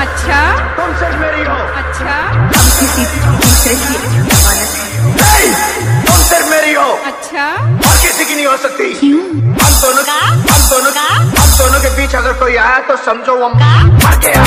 अच्छा। तुम सिर्फ़ मेरी हो। अच्छा। हम किसी दूसरे की नहीं, तुम सिर्फ़ मेरी हो। अच्छा। और किसी की नहीं हो सकती। क्यों? हम दोनों का? हम दोनों का? हम दोनों के बीच अगर कोई आया तो समझो वो मर गया।